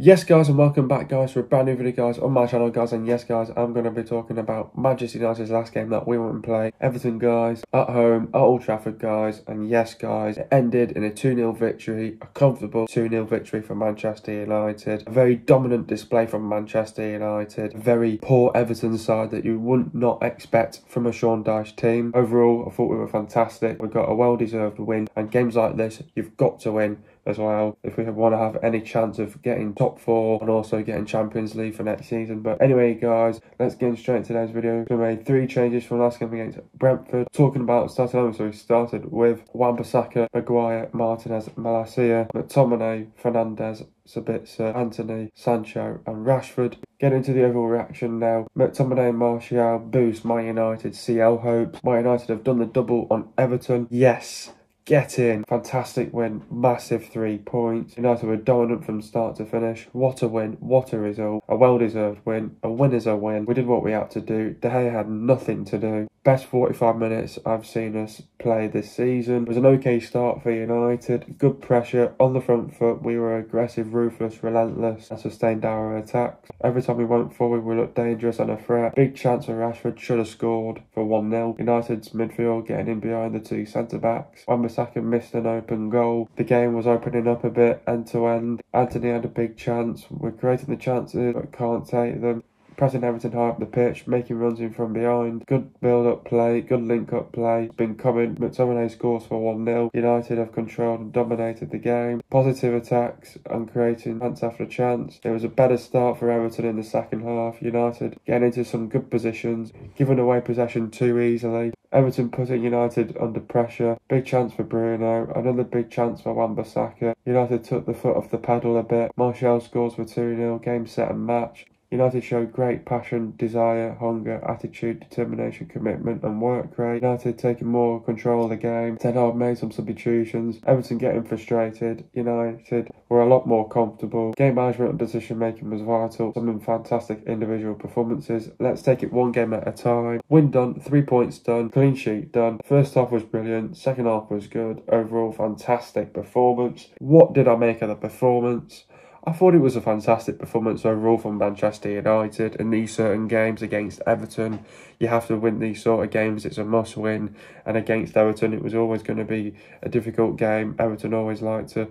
Yes guys and welcome back guys for a brand new video guys on my channel guys and yes guys I'm going to be talking about Manchester United's last game that we went and played. Everton guys at home at Old Trafford guys and yes guys it ended in a 2-0 victory, a comfortable 2-0 victory for Manchester United. A very dominant display from Manchester United, very poor Everton side that you would not expect from a Sean Dyche team. Overall I thought we were fantastic, we got a well deserved win and games like this you've got to win as well if we want to have any chance of getting top four and also getting Champions League for next season. But anyway, guys, let's get straight into today's video. We made three changes from last game against Brentford. Talking about starting over, so we started with Wan-Bissaka, Maguire, Martinez, Malacia, McTominay, Fernandes, Sabitzer, Antony, Sancho and Rashford. Get into the overall reaction now. McTominay and Martial boost Man United CL hopes. Man United have done the double on Everton. Yes, get in. Fantastic win, massive three points. United were dominant from start to finish. What a win, what a result. A well deserved win. A win is a win. We did what we had to do. De Gea had nothing to do. Best 45 minutes I've seen us play this season. It was an okay start for United. Good pressure on the front foot. We were aggressive, ruthless, relentless, and sustained our attacks. Every time we went forward, we looked dangerous and a threat. Big chance for Rashford should have scored for 1 0. United's midfield getting in behind the two centre backs. Wan-Bissaka missed an open goal. The game was opening up a bit end to end. Antony had a big chance. We're creating the chances but can't take them pressing Everton high up the pitch, making runs in from behind. Good build up play, good link up play. been coming. McTominay scores for 1 0. United have controlled and dominated the game. Positive attacks and creating chance after chance. It was a better start for Everton in the second half. United getting into some good positions, giving away possession too easily. Everton putting United under pressure. Big chance for Bruno. Another big chance for Wan-Bissaka. United took the foot off the pedal a bit. Martial scores for 2 0. Game set and match. United showed great passion, desire, hunger, attitude, determination, commitment and work rate. United taking more control of the game. Ten Hag made some substitutions. Everton getting frustrated. United were a lot more comfortable. Game management and decision making was vital. Some fantastic individual performances. Let's take it one game at a time. Win done, three points done, clean sheet done. First half was brilliant, second half was good. Overall fantastic performance. What did I make of the performance? I thought it was a fantastic performance overall from Manchester United in these certain games against Everton. You have to win these sort of games, it's a must win. And against Everton, it was always going to be a difficult game. Everton always like to,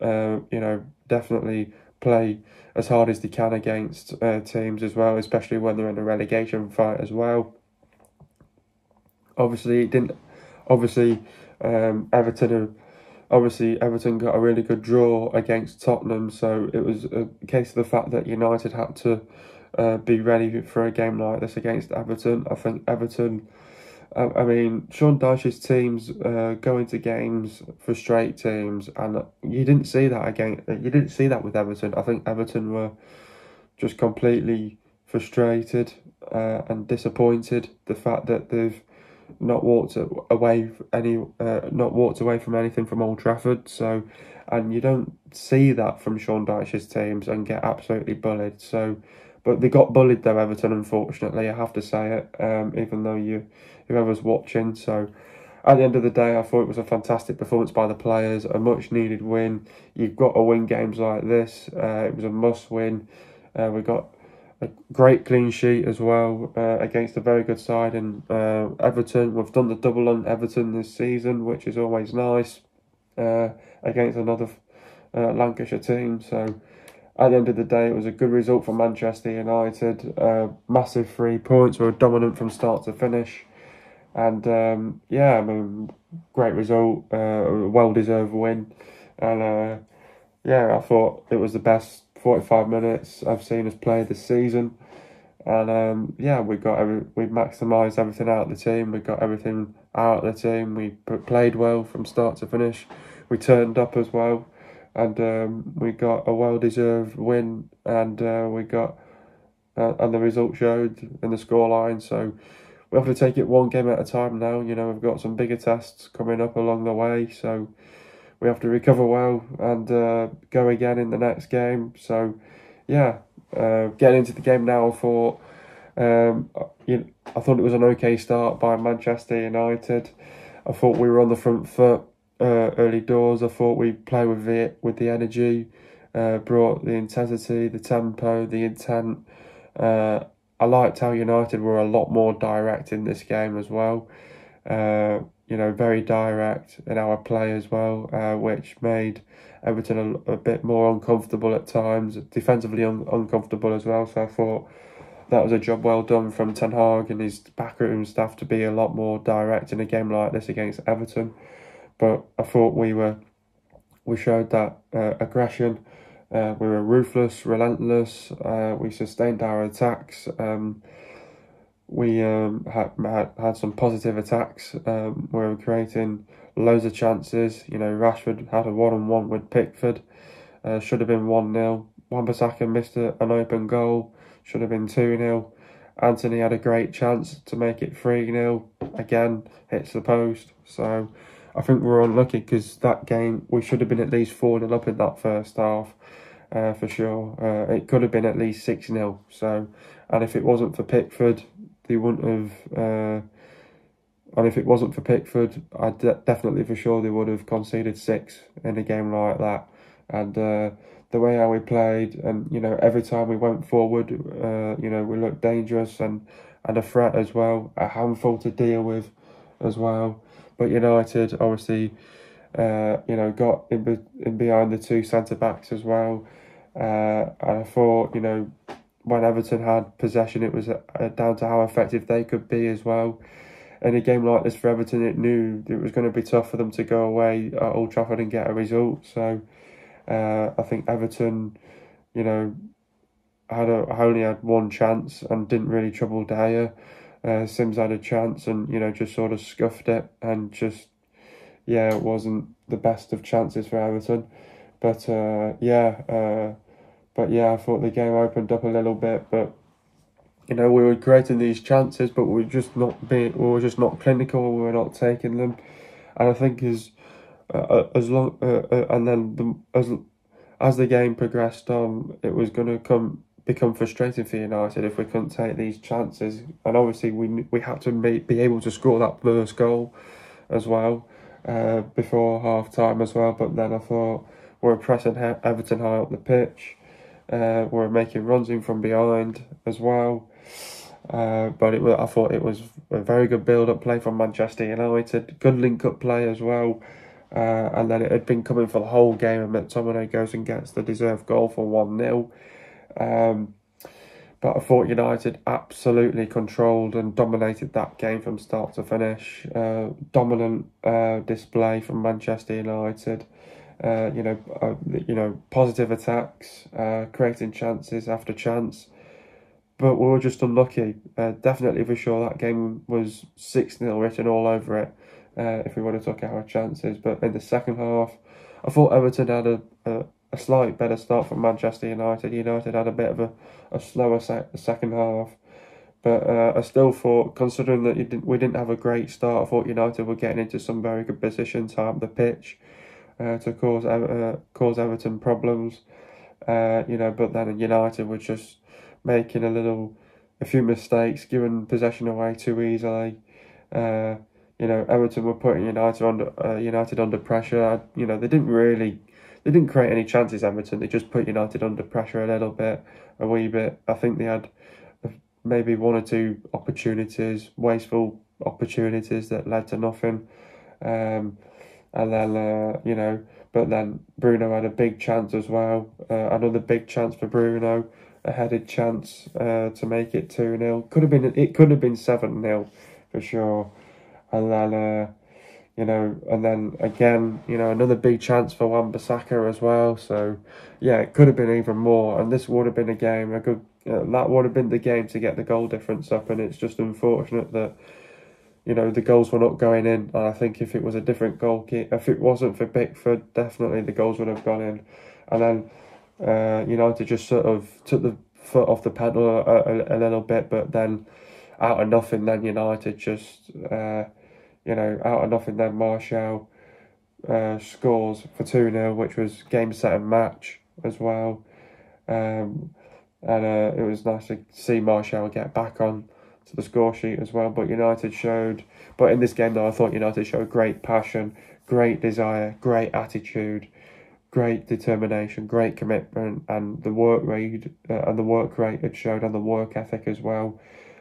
uh, you know, definitely play as hard as they can against uh, teams as well, especially when they're in a relegation fight as well. Obviously, it didn't. Obviously, um, Everton obviously Everton got a really good draw against Tottenham, so it was a case of the fact that United had to uh, be ready for a game like this against Everton. I think Everton, I mean, Sean Dyche's teams uh, go into games for straight teams, and you didn't see that again. You didn't see that with Everton. I think Everton were just completely frustrated uh, and disappointed. The fact that they've not walked away any uh, not walked away from anything from Old Trafford. So, and you don't see that from Sean Dyche's teams and get absolutely bullied. So, but they got bullied though Everton. Unfortunately, I have to say it. Um, even though you whoever's watching. So, at the end of the day, I thought it was a fantastic performance by the players, a much needed win. You've got to win games like this. Uh, it was a must win. Uh, we got a great clean sheet as well uh, against a very good side in uh, Everton. We've done the double on Everton this season, which is always nice uh, against another uh, Lancashire team. So at the end of the day, it was a good result for Manchester United. Uh, massive three points. We were dominant from start to finish. And um, yeah, I mean, great result, uh, well deserved win. And yeah, I thought it was the best 45 minutes I've seen us play this season. And um, yeah, we got every we maximised everything out of the team. We got everything out of the team. We played well from start to finish. We turned up as well, and um, we got a well deserved win. And uh, we got uh, and the result showed in the scoreline. So we have to take it one game at a time now. You know, we've got some bigger tests coming up along the way. So we have to recover well and uh, go again in the next game. So, yeah, uh, getting into the game now, I thought, um, you I thought it was an okay start by Manchester United. I thought we were on the front foot. uh, early doors. I thought we played with it with the energy, uh, brought the intensity, the tempo, the intent. Uh, I liked how United were a lot more direct in this game as well. You know, very direct in our play as well, uh, which made Everton a, a, bit more uncomfortable at times, defensively un- uncomfortable as well. So I thought that was a job well done from Ten Hag and his backroom staff to be a lot more direct in a game like this against Everton. But I thought we were, we showed that uh, aggression. Uh, we were ruthless, relentless. Uh, we sustained our attacks. Um, we um, had, had had some positive attacks. Um, we were creating loads of chances. You know, Rashford had a one on one with Pickford. Uh, should have been 1 0. Wan-Bissaka missed a, an open goal. Should have been 2 0. Antony had a great chance to make it 3 0. Again, hits the post. So I think we're unlucky because that game, we should have been at least 4 0 up in that first half. Uh, for sure. Uh, it could have been at least 6 0. So, and if it wasn't for Pickford, they wouldn't have. Uh, and if it wasn't for Pickford, I de- definitely for sure they would have conceded six in a game like that. And uh, the way how we played, and you know, every time we went forward, uh, you know, we looked dangerous and and a threat as well, a handful to deal with as well. But United obviously, uh, you know, got in be- in behind the two centre backs as well. Uh, and I thought, you know, when Everton had possession, it was uh, down to how effective they could be as well. In a game like this for Everton, it knew it was going to be tough for them to go away at Old Trafford and get a result. So uh, I think Everton, you know, had a, only had one chance and didn't really trouble Gea. Uh, Simms had a chance and you know just sort of scuffed it and just yeah it wasn't the best of chances for Everton, but uh, yeah uh, but yeah, I thought the game opened up a little bit, but you know we were creating these chances, but we were just not being, we were just not clinical. We were not taking them, and I think as uh, uh as long uh, uh, and then the, as as the game progressed on, it was going to come become frustrating for United if we couldn't take these chances. And obviously, we we had to be, able to score that first goal as well uh, before half time as well. But then I thought we are pressing Everton high up the pitch uh, were making runs in from behind as well. Uh, but it was, I thought it was a very good build-up play from Manchester United, good link-up play as well. Uh, and then it had been coming for the whole game, and McTominay goes and gets the deserved goal for 1 0. Um, but I thought United absolutely controlled and dominated that game from start to finish. Uh, dominant uh, display from Manchester United. Uh, you know, uh, you know, positive attacks, uh, creating chances after chance. But we were just unlucky. Uh, definitely for sure that game was 6 0 written all over it uh, if we would have took our chances. But in the second half, I thought Everton had a, a, a slight better start from Manchester United. United had a bit of a, a slower second half. But uh, I still thought, considering that didn't, we didn't have a great start, I thought United were getting into some very good positions on the pitch uh, to cause uh, cause Everton problems. Uh, you know, but then United were just making a little, a few mistakes, giving possession away too easily. Uh, you know, Everton were putting United under uh, United under pressure. You know, they didn't really, they didn't create any chances. Everton, they just put United under pressure a little bit, a wee bit. I think they had maybe one or two opportunities, wasteful opportunities that led to nothing. Um, and then uh, you know, but then Bruno had a big chance as well. Uh, another big chance for Bruno, a headed chance uh, to make it two 0 Could have been it could have been seven 0 for sure, and then uh, you know, and then again, you know, another big chance for Wan-Bissaka as well. So yeah, it could have been even more, and this would have been a game. A good uh, that would have been the game to get the goal difference up, and it's just unfortunate that you know, the goals were not going in. And I think if it was a different goalkeeper, if it wasn't for Pickford, definitely the goals would have gone in. And then uh, United just sort of took the foot off the pedal a, a, a little bit, but then out of nothing, then United just, uh, you know, out of nothing, then Martial uh, scores for 2 0, which was game, set, and match as well. Um, and uh, it was nice to see Martial get back on the score sheet as well. But United showed, but in this game though, I thought United showed great passion, great desire, great attitude, great determination, great commitment, and the work rate uh, and the work rate had showed and the work ethic as well.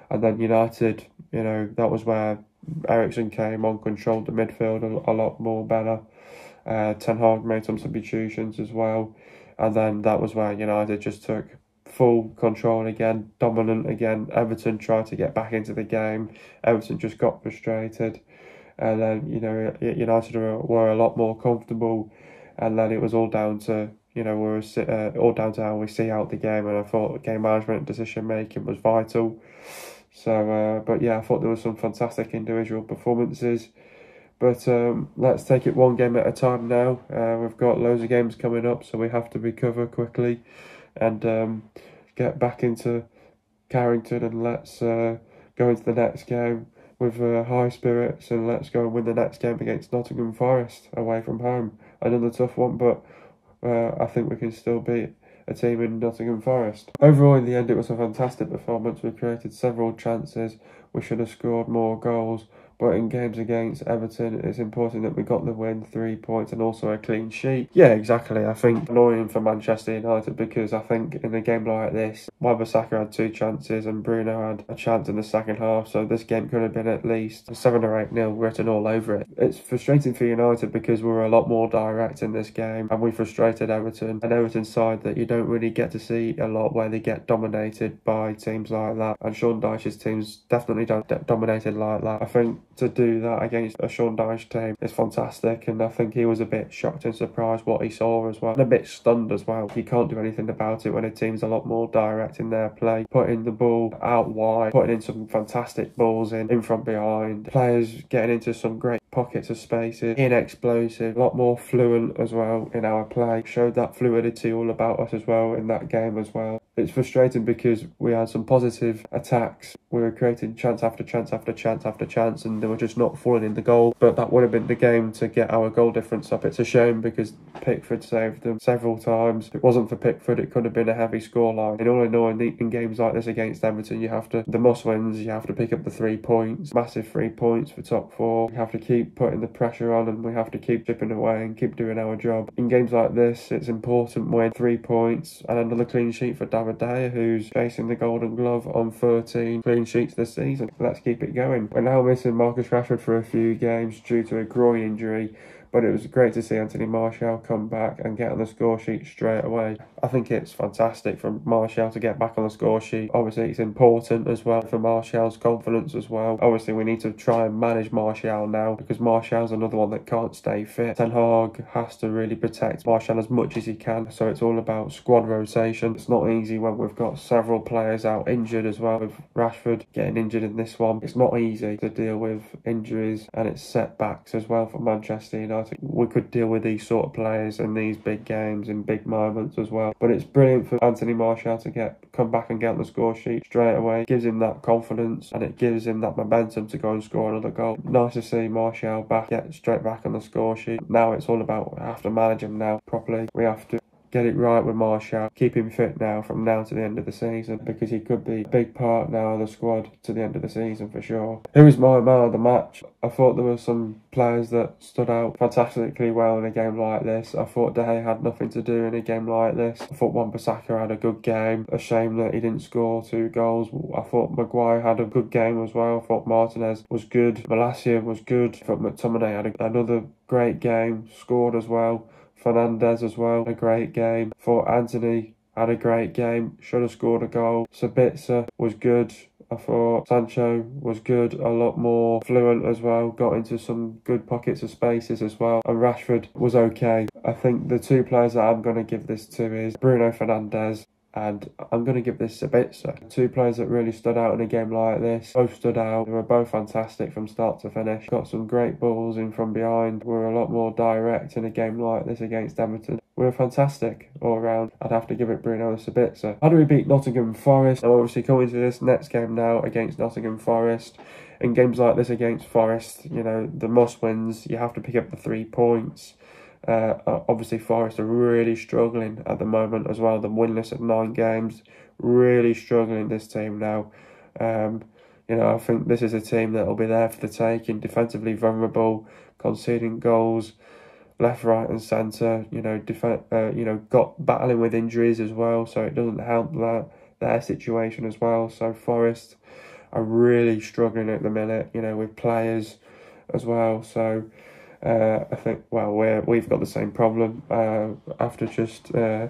And then United, you know, that was where Eriksen came on, controlled the midfield a, a lot more better. Uh, Ten Hag made some substitutions as well, and then that was where United just took full control again, dominant again. Everton tried to get back into the game. Everton just got frustrated, and then you know United were, were a lot more comfortable and then it was all down to you know we were uh, all down to how we see out the game, and I thought game management decision making was vital. So, uh, but yeah, I thought there was some fantastic individual performances. But um, let's take it one game at a time now. Uh, we've got loads of games coming up, so we have to recover quickly and um, get back into Carrington and let's uh, go into the next game with uh, high spirits and let's go and win the next game against Nottingham Forest away from home another tough one, but uh, I think we can still beat a team in Nottingham Forest. Overall, in the end, it was a fantastic performance. We created several chances. We should have scored more goals, but in games against Everton, it's important that we got the win, three points, and also a clean sheet. Yeah, exactly. I think annoying for Manchester United because I think in a game like this, Wan-Bissaka had two chances and Bruno had a chance in the second half, so this game could have been at least seven or eight nil written all over it. It's frustrating for United because we were a lot more direct in this game, and we frustrated Everton. An Everton side that you don't really get to see a lot where they get dominated by teams like that, and Sean Dyche's teams definitely don't dominated like that. I think to do that against a Sean Dyche team is fantastic, and I think he was a bit shocked and surprised what he saw as well, and a bit stunned as well. He can't do anything about it when a team's a lot more direct in their play, putting the ball out wide, putting in some fantastic balls in, in front behind, players getting into some great pockets of spaces, in explosive, a lot more fluent as well in our play. Showed that fluidity all about us as well in that game as well. It's frustrating because we had some positive attacks. We were creating chance after chance after chance after chance, and they were just not falling in the goal. But that would have been the game to get our goal difference up. It's a shame because Pickford saved them several times. If it wasn't for Pickford, it could have been a heavy scoreline. In all in all, in, in games like this against Everton, you have to the must wins. You have to pick up the three points, massive three points for top four. You have to keep putting the pressure on, and we have to keep chipping away and keep doing our job. In games like this, it's important when three points and another clean sheet for David Gea, who's chasing the Golden Glove on 13 clean sheets this season. Let's keep it going. We're now missing Marcus Rashford for a few games due to a groin injury but it was great to see Anthony Martial come back and get on the score sheet straight away. I think it's fantastic for Martial to get back on the score sheet. Obviously, it's important as well for Martial's confidence as well. Obviously, we need to try and manage Martial now because Martial's another one that can't stay fit. Ten Hag has to really protect Martial as much as he can, so it's all about squad rotation. It's not easy when we've got several players out injured as well, with Rashford getting injured in this one. It's not easy to deal with injuries and it's setbacks as well for Manchester United we could deal with these sort of players in these big games and big moments as well. But it's brilliant for Anthony Martial to get come back and get on the score sheet straight away. It gives him that confidence and it gives him that momentum to go and score another goal. Nice to see Martial back, get straight back on the score sheet. Now it's all about we have to manage him now properly. We have to get it right with Martial, keep him fit now from now to the end of the season because he could be a big part now of the squad to the end of the season for sure. Who was my man of the match? I thought there were some players that stood out fantastically well in a game like this. I thought De Gea had nothing to do in a game like this. I thought Wan-Bissaka had a good game. A shame that he didn't score two goals. I thought Maguire had a good game as well. I thought Martinez was good. Malacia was good. I thought McTominay had a, another great game, scored as well. Fernandes as well, a great game. For Antony, had a great game, should have scored a goal. Sabitzer was good. I thought Sancho was good, a lot more fluent as well, got into some good pockets of spaces as well. And Rashford was okay. I think the two players that I'm going to give this to is Bruno Fernandes and I'm going to give this a bit. So, two players that really stood out in a game like this, both stood out. They were both fantastic from start to finish. Got some great balls in from behind. Were a lot more direct in a game like this against Everton. We were fantastic all round. I'd have to give it Bruno Sabitzer. How do we beat Nottingham Forest? I'm obviously coming to this next game now against Nottingham Forest. In games like this against Forest, you know, the must wins, you have to pick up the three points. Uh, obviously, Forest are really struggling at the moment as well. They're winless at nine games, really struggling this team now. Um, you know, I think this is a team that will be there for the taking, defensively vulnerable, conceding goals left, right, and centre. You know, def- uh, you know, got battling with injuries as well, so it doesn't help that their situation as well. So Forest are really struggling at the minute. You know, with players as well. So. Uh, I think well we're, we've got the same problem uh, after just uh,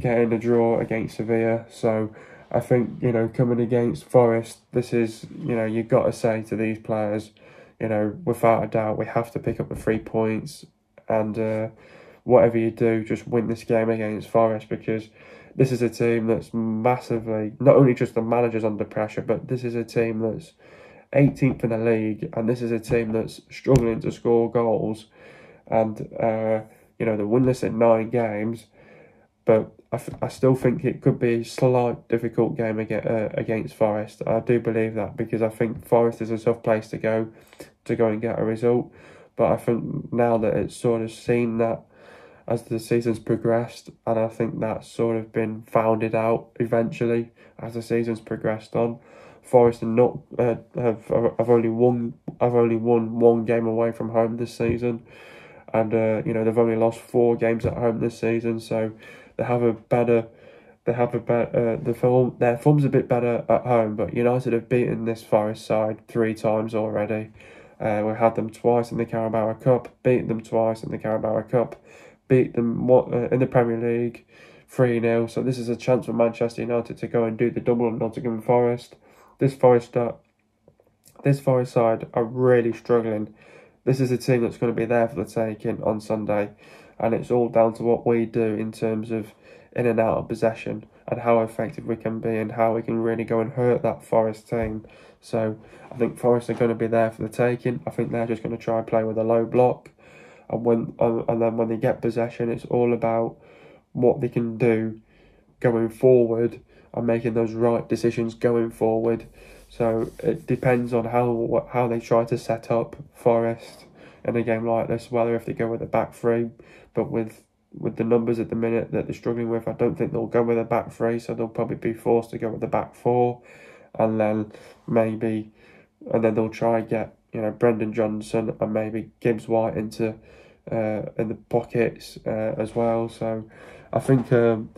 getting a draw against Sevilla. So I think you know coming against Forest, this is you know you've got to say to these players, you know without a doubt we have to pick up the three points and uh, whatever you do, just win this game against Forest because this is a team that's massively not only just the managers under pressure, but this is a team that's 18th in the league, and this is a team that's struggling to score goals, and uh, you know they're winless in nine games, but I, I still think it could be a slight difficult game against, uh, against Forest. I do believe that because I think Forest is a tough place to go to go and get a result, but I think now that it's sort of seen that as the season's progressed, and I think that's sort of been founded out eventually as the season's progressed on. Forest and not uh, have have only won have only won one game away from home this season, and uh, you know they've only lost four games at home this season, so they have a better they have a better uh, the form their form's a bit better at home, but United have beaten this Forest side three times already. Uh, we had them twice in the Carabao Cup, beat them twice in the Carabao Cup, beat them uh, in the Premier League 3 0. So this is a chance for Manchester United to go and do the double on Nottingham Forest. This Forest uh, this Forest side are really struggling. This is a team that's going to be there for the taking on Sunday, and it's all down to what we do in terms of in and out of possession and how effective we can be and how we can really go and hurt that Forest team. So I think Forest are going to be there for the taking. I think they're just going to try and play with a low block, and when and then when they get possession, it's all about what they can do going forward and making those right decisions going forward. So it depends on how how they try to set up Forest in a game like this, whether if they go with a back three, but with with the numbers at the minute that they're struggling with, I don't think they'll go with a back three, so they'll probably be forced to go with the back four, and then maybe, and then they'll try and get you know Brennan Johnson and maybe Gibbs White into uh, in the pockets uh, as well. So I think um,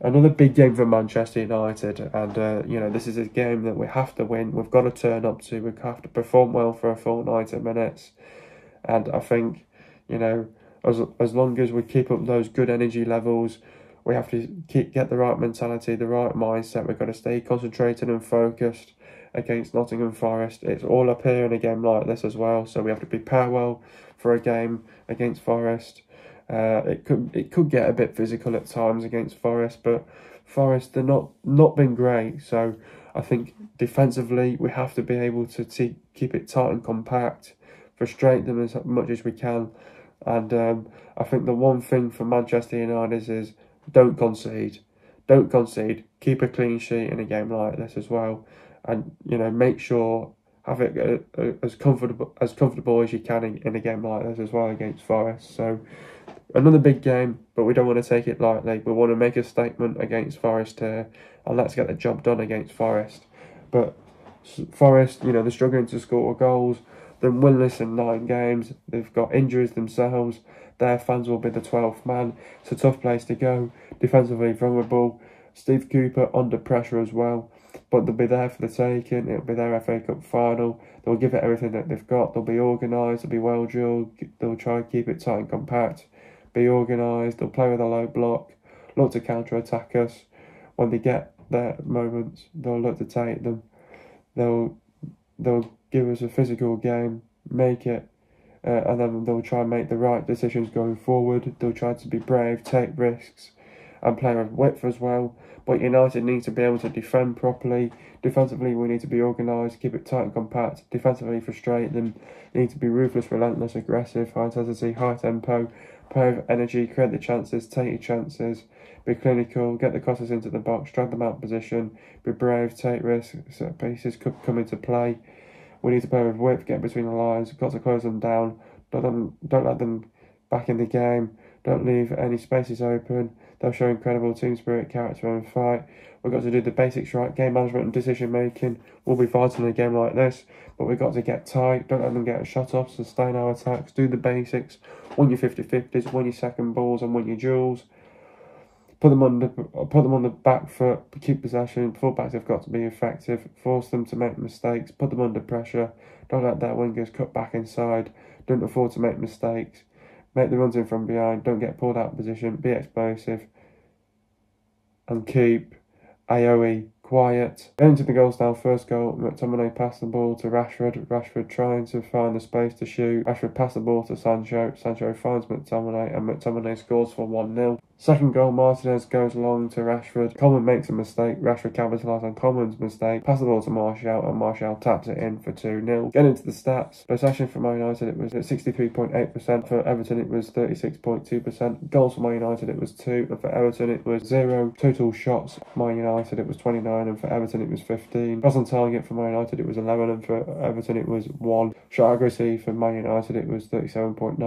another big game for Manchester United, and uh, you know this is a game that we have to win. We've got to turn up to. We have to perform well for a full ninety minutes, and I think you know as as long as we keep up those good energy levels, we have to keep get the right mentality, the right mindset. We've got to stay concentrated and focused against Nottingham Forest. It's all up here in a game like this as well, so we have to prepare well for a game against Forest. Uh, it could it could get a bit physical at times against Forest, but Forest they're not not been great. So I think defensively we have to be able to t- keep it tight and compact, frustrate them as much as we can, and um, I think the one thing for Manchester United is, is don't concede. Don't concede. Keep a clean sheet in a game like this as well. And, you know, make sure have it uh, uh, as comfortable as comfortable as you can in, in a game like this as well against Forest. So another big game, but we don't want to take it lightly. We want to make a statement against Forest here, and let's get the job done against Forest. But Forest, you know, they're struggling to score goals. They're winless in nine games. They've got injuries themselves. Their fans will be the 12th man. It's a tough place to go. Defensively vulnerable. Steve Cooper under pressure as well. But they'll be there for the taking. It'll be their FA Cup final. They'll give it everything that they've got. They'll be organised. They'll be well drilled. They'll try and keep it tight and compact. Be organised. They'll play with a low block. Look to counter attack us. When they get their moments, they'll look to take them. They'll they'll give us a physical game, make it, uh, and then they'll try and make the right decisions going forward. They'll try to be brave, take risks, and play with width as well. But United need to be able to defend properly. Defensively, we need to be organised, keep it tight and compact. Defensively, frustrate them. need to be ruthless, relentless, aggressive, high intensity, high tempo, play with energy, create the chances, take your chances, be clinical, get the crosses into the box, drag them out of position, be brave, take risks, set pieces could come into play. We need to play with width, get between the lines, got to close them down. Don't, don't let them back in the game. Don't leave any spaces open. They'll show incredible team spirit, character, and fight. We've got to do the basics right. Game management and decision making. We'll be fighting in a game like this, but we've got to get tight. Don't let them get a shot off. Sustain our attacks. Do the basics. Win your 50 50s, win your second balls, and win your duels. Put them on the put them on the back foot. Keep possession. Fullbacks have got to be effective. Force them to make mistakes. Put them under pressure. Don't let their wingers cut back inside. Don't afford to make mistakes. Make the runs in from behind. Don't get pulled out of position. Be explosive. And keep Aoe quiet. Getting to the goal style, first goal, McTominay passed the ball to Rashford. Rashford trying to find the space to shoot. Rashford passed the ball to Sancho. Sancho finds McTominay and McTominay scores for 1 0. Second goal, Martinez goes long to Rashford. Coleman makes a mistake. Rashford capitalises on Coleman's mistake. Pass the ball to Martial, and Martial taps it in for 2 0. Getting into the stats, possession for Man United, it was at 63.8%. For Everton, it was 36.2%. Goals for Man United, it was 2. And for Everton, it was 0. Total shots, Man United, it was 29. And for Everton, it was 15. Shots on target for Man United, it was 11. And for Everton, it was 1. Shot accuracy for Man United, it was 37.9%.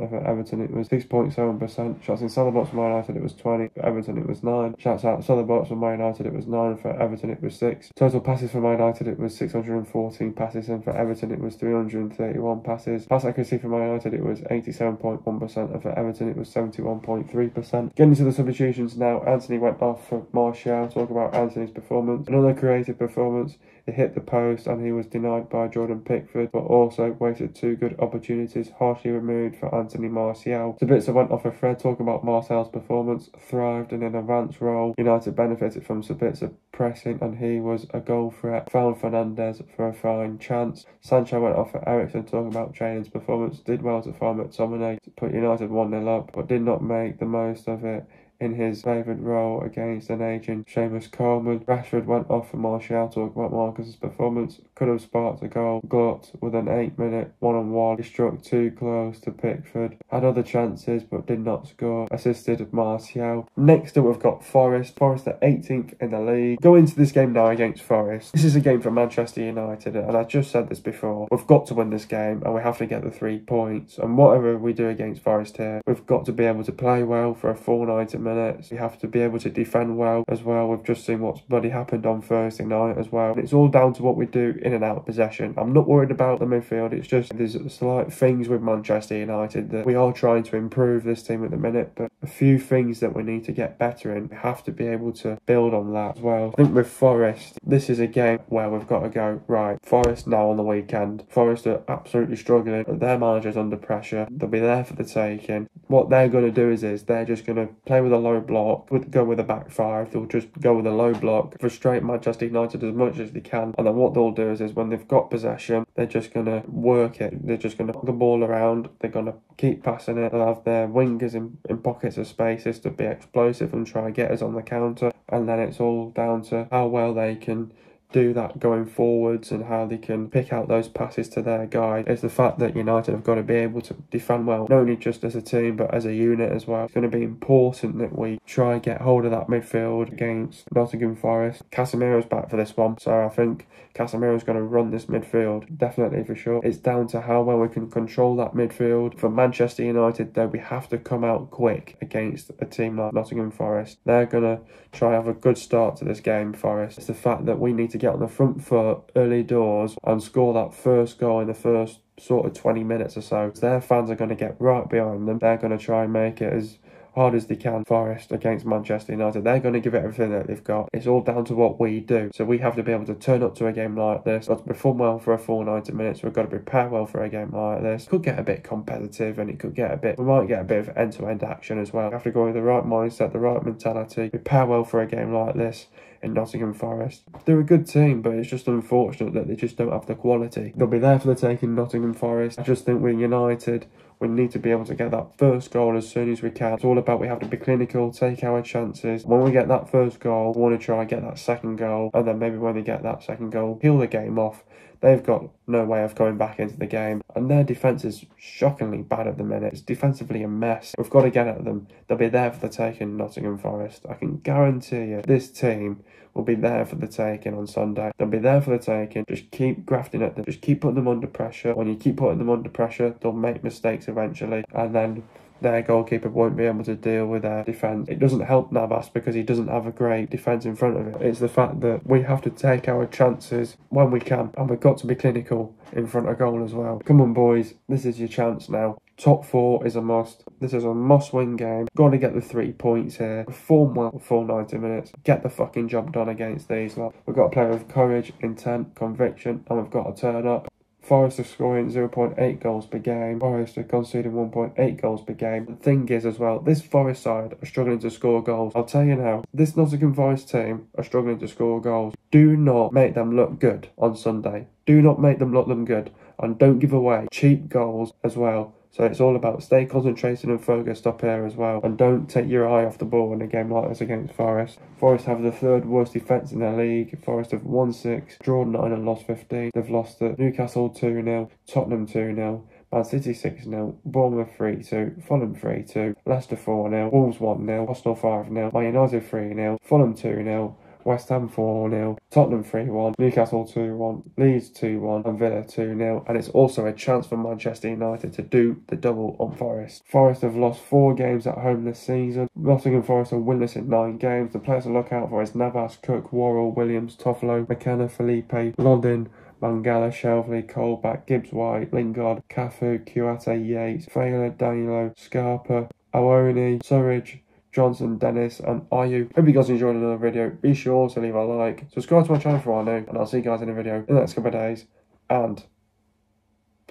And for Everton, it was 6.7%. Shots inside the box for Man United, It was 20, for Everton it was 9. Shouts out Southern Box for Man United it was 9, for Everton it was 6. Total passes for Man United it was 614 passes and for Everton it was 331 passes. Pass accuracy for Man United it was 87.1% and for Everton it was 71.3%. Getting to the substitutions now, Antony went off for Martial. Talk about Antony's performance. Another creative performance. It hit the post and he was denied by Jordan Pickford, but also wasted two good opportunities, harshly removed for Anthony Martial. Sabitzer went off a thread talking about Martial's performance, thrived in an advanced role. United benefited from Sabitzer pressing and he was a goal threat. Found Fernandes for a fine chance. Sancho went off for Eriksen talking about training's performance, did well to find McTominay to put United 1 0 up, but did not make the most of it in his favoured role against an aging Seamus Coleman. Rashford went off for Martial, talking about Marcus's performance. Could have sparked a goal. Glut with an 8 minute one on one. He struck too close to Pickford. Had other chances but did not score. Assisted Martial. Next up we've got Forest. Forest are 18th in the league. Go into this game now against Forest. This is a game for Manchester United and I just said this before. We've got to win this game and we have to get the three points. And whatever we do against Forest here, we've got to be able to play well for a full 90 minutes. We have to be able to defend well as well. We've just seen what's bloody happened on Thursday night as well. It's all down to what we do in and out of possession. I'm not worried about the midfield. It's just there's slight things with Manchester United that we are trying to improve this team at the minute, but a few things that we need to get better in. We have to be able to build on that as well. I think with Forest, this is a game where we've got to go, right, Forest now on the weekend. Forest are absolutely struggling. Their manager's under pressure. They'll be there for the taking. What they're going to do is, is they're just going to play with a low block, with, go with a back five. They'll just go with a low block, frustrate Manchester United as much as they can. And then what they'll do is, is when they've got possession, they're just going to work it. They're just going to put the ball around. They're going to keep passing it. They'll have their wingers in, in pockets of spaces to be explosive and try and get us on the counter. And then it's all down to how well they can do that going forwards and how they can pick out those passes to their guy is the fact that United have got to be able to defend well, not only just as a team but as a unit as well. It's going to be important that we try and get hold of that midfield against Nottingham Forest. Casemiro's back for this one, so I think Casemiro's going to run this midfield definitely for sure. It's down to how well we can control that midfield. For Manchester United, though, we have to come out quick against a team like Nottingham Forest. They're going to try and have a good start to this game, Forest. It's the fact that we need to get on the front foot early doors and score that first goal in the first sort of 20 minutes or so. Their fans are going to get right behind them. They're going to try and make it as hard as they can Forest against Manchester United. They're going to give it everything that they've got. It's all down to what we do. So we have to be able to turn up to a game like this. Got to perform well for a full 90 minutes. We've got to prepare well for a game like this. Could get a bit competitive and it could get a bit, we might get a bit of end to end action as well. We have to go with the right mindset, the right mentality, prepare well for a game like this in Nottingham Forest. They're a good team, but it's just unfortunate that they just don't have the quality. They'll be there for the taking Nottingham Forest. I just think we're United. We need to be able to get that first goal as soon as we can. It's all about we have to be clinical, take our chances. When we get that first goal, we want to try and get that second goal, and then maybe when they get that second goal, heal the game off. They've got no way of going back into the game, and their defence is shockingly bad at the minute. It's defensively a mess. We've got to get at them. They'll be there for the taking Nottingham Forest. I can guarantee you this team will be there for the taking on Sunday. They'll be there for the taking. Just keep grafting at them. Just keep putting them under pressure. When you keep putting them under pressure, they'll make mistakes eventually, and then their goalkeeper won't be able to deal with their defence. It doesn't help Navas because he doesn't have a great defence in front of it. It's the fact that we have to take our chances when we can, and we've got to be clinical in front of goal as well. Come on, boys, this is your chance now. Top four is a must. This is a must-win game. Got to get the three points here. Perform well for 90 minutes. Get the fucking job done against these lot. We've got to play with courage, intent, conviction, and we've got to turn up. Forest are scoring 0.8 goals per game. Forest are conceding 1.8 goals per game. The thing is as well, this Forest side are struggling to score goals. I'll tell you now, this Nottingham Forest team are struggling to score goals. Do not make them look good on Sunday. Do not make them look them good. And don't give away cheap goals as well. So it's all about stay concentrated and focused up here as well. And don't take your eye off the ball in a game like this against Forest. Forest have the third worst defence in the league. Forest have won 6, drawn 9 and lost 15. They've lost to Newcastle 2-0, Tottenham 2-0. Man City 6 0, Bournemouth 3 2, Fulham 3 2, Leicester 4 0, Wolves 1 0, Arsenal 5 0, Man United 3 0, Fulham 2 0, West Ham 4 0, Tottenham 3 1, Newcastle 2 1, Leeds 2 1, and Villa 2 0. And it's also a chance for Manchester United to do the double on Forest. Forest have lost four games at home this season. Nottingham Forest are winless in nine games. The players to look out for is Navas, Cook, Worrall, Williams, Toffolo, McKenna, Felipe, London, Mangala, Shelvey, Colback, Gibbs White, Lingard, Cafu, Kouyaté, Yates, Fowler, Danilo, Scarpa, Awoniyi, Surridge, Johnson, Dennis, and Ayew. Hope you guys enjoyed another video. Be sure to leave a like, subscribe to my channel for more new, and I'll see you guys in a video in the next couple of days. And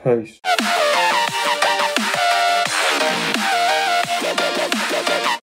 peace.